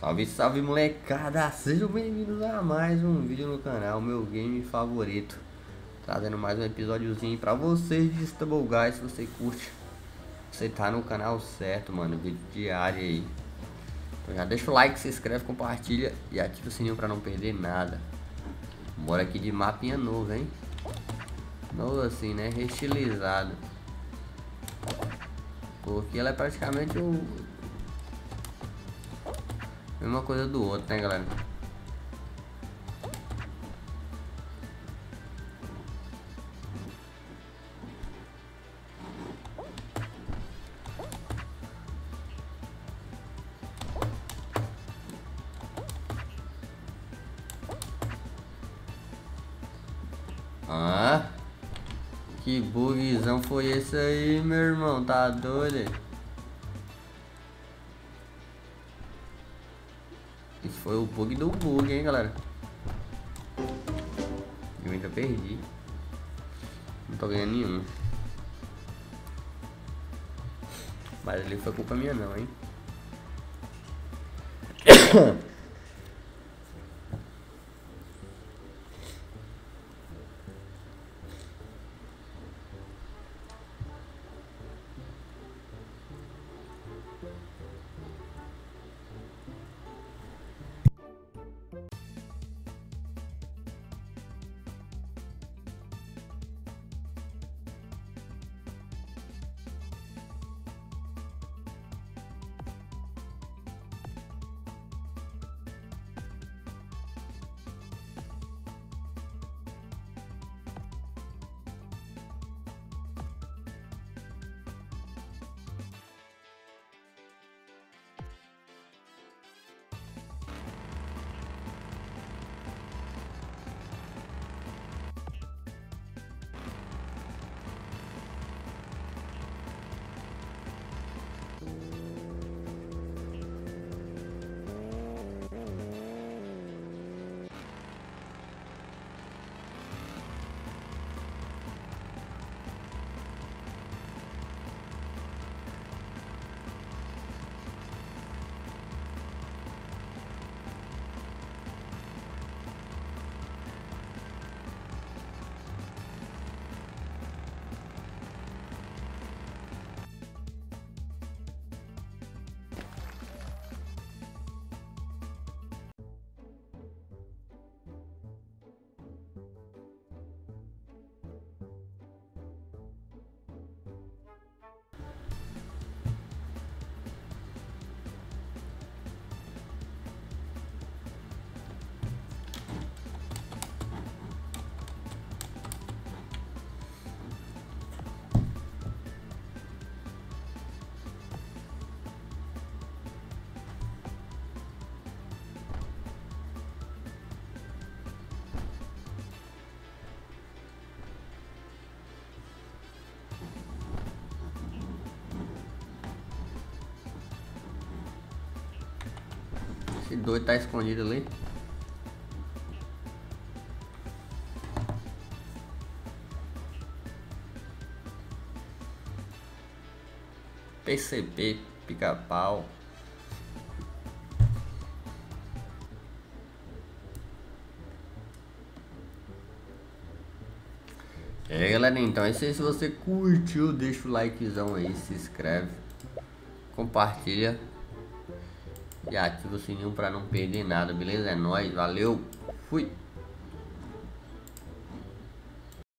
Salve, salve molecada! Sejam bem-vindos a mais um vídeo no canal, meu game favorito Trazendo mais um episódiozinho pra vocês de Stable Guys, se você curte Você tá no canal certo, mano, vídeo diário aí Então já deixa o like, se inscreve, compartilha e ativa o sininho pra não perder nada Bora aqui de mapinha novo, hein? Novo assim, né? Restilizado Porque ela é praticamente o Mesma coisa do outro, né, galera? Ah, que bugzão foi esse aí, meu irmão? Tá doido? Esse foi o bug do bug, hein, galera. Eu ainda perdi. Não tô ganhando nenhum. Mas ali foi culpa minha não, hein. Esse doido tá escondido ali. PCB, pica-pau. É galera, então é isso aí. Se você curtiu, deixa o likezão aí, se inscreve, compartilha e ativa o sininho para não perder nada, beleza? É nóis, valeu, fui!